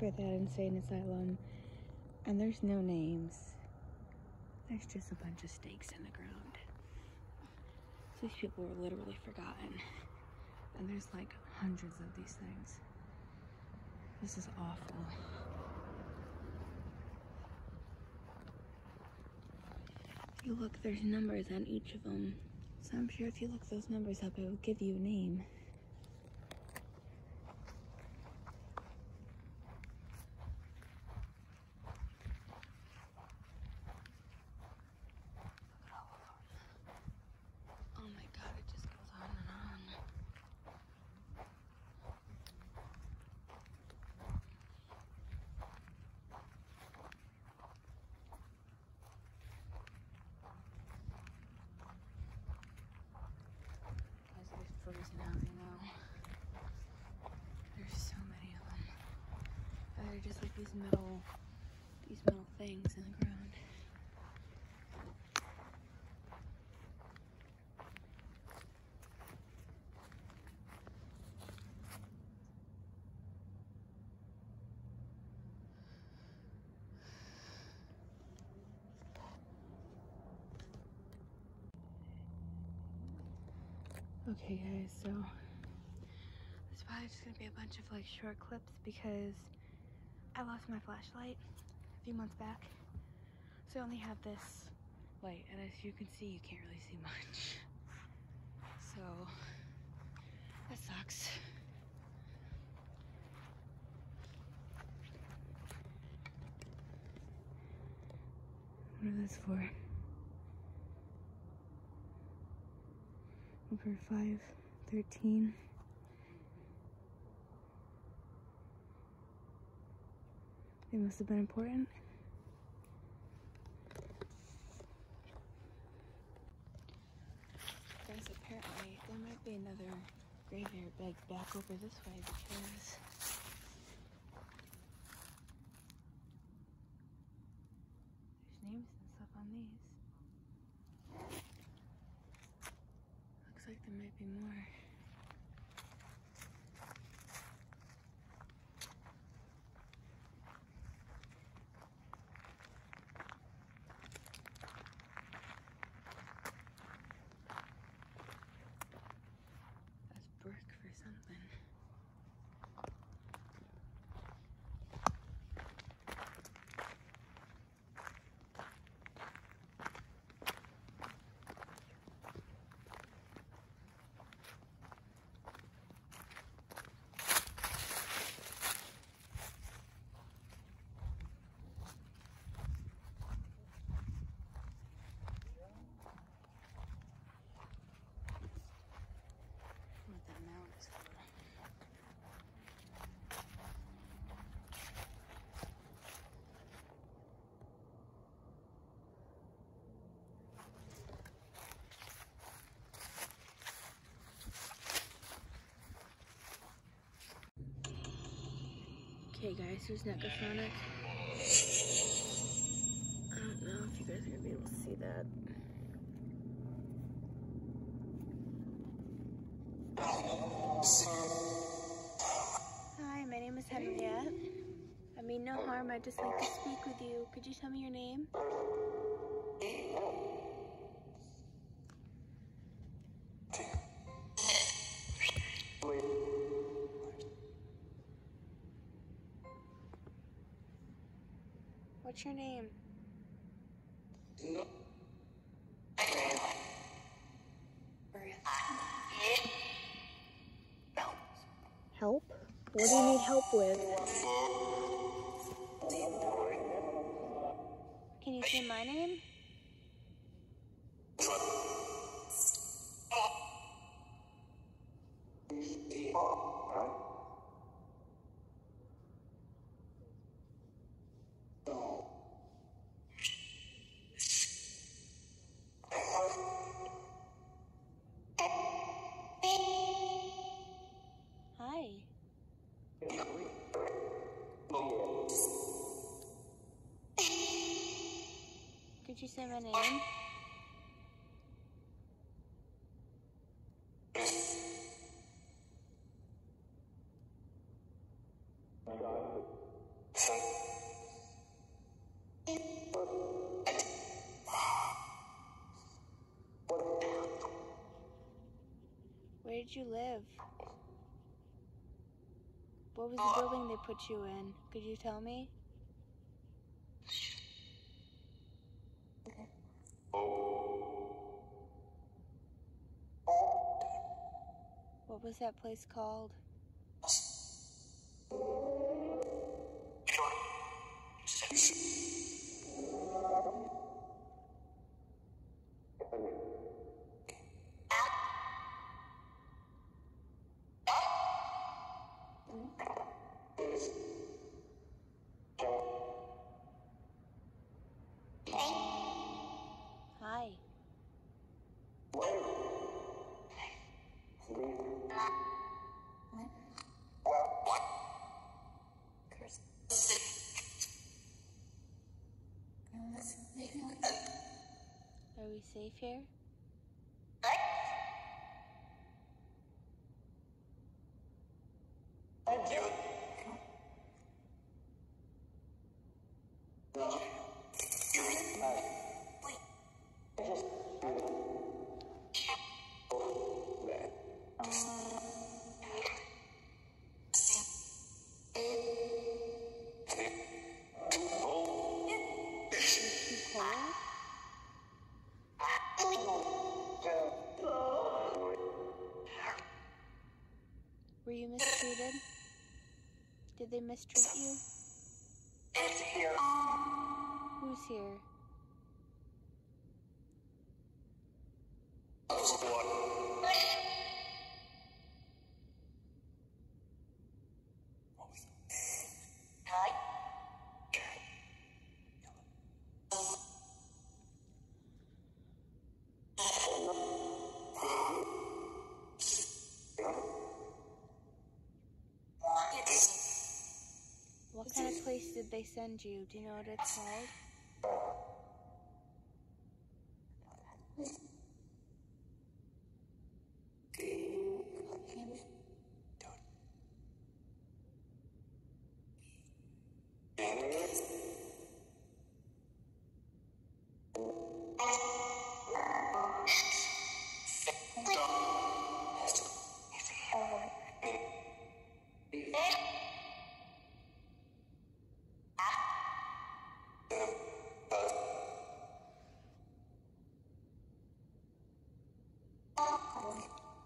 for that insane asylum, and there's no names. There's just a bunch of stakes in the ground. These people were literally forgotten. And there's like hundreds of these things. This is awful. If you look, there's numbers on each of them. So I'm sure if you look those numbers up, it will give you a name. Oh my god, it just goes on and on. Guys, they're frozen out, you know. There's so many of them. And they're just like these metal, these metal things in the ground. Okay, guys, so this is probably just gonna be a bunch of like short clips because I lost my flashlight a few months back. So I only have this light. And as you can see, you can't really see much. So that sucks. What are those for? For 513. They must have been important. Guys, apparently there might be another graveyard bag back over this way because there's names and stuff on these. Looks like there might be more. That's brick for something. What that mount is for. Okay guys, here's Necrophonic. I don't know if you guys are gonna be able to see that. Hi, my name is Henriette. I mean no harm, I'd just like to speak with you. Could you tell me your name? What's your name? Help? What do you need help with? Can you say my name? play. Could you say my name? Where did you live? What was the oh. building they put you in? Could you tell me? What was that place called? Hi. Are we safe here? Too here? What kind of place did they send you? Do you know what it's called? you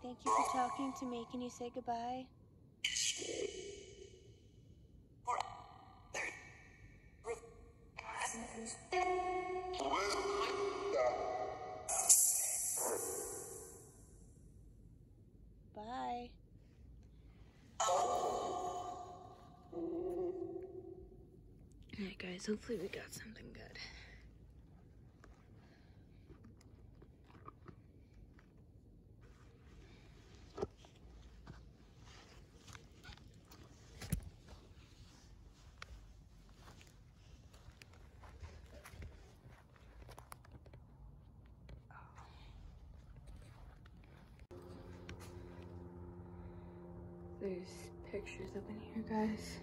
Thank you for talking to me. Can you say goodbye? Bye. Alright, guys, hopefully we got something good. There's pictures up in here, guys.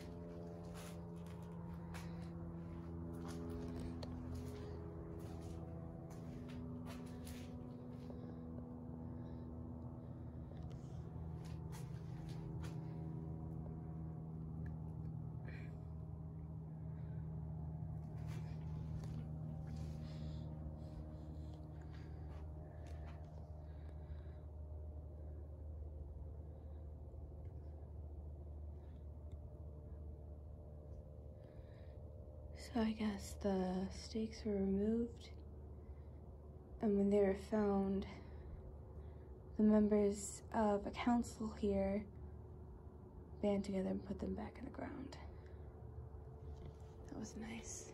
So I guess the stakes were removed, and when they were found, the members of a council here band together and put them back in the ground. That was nice.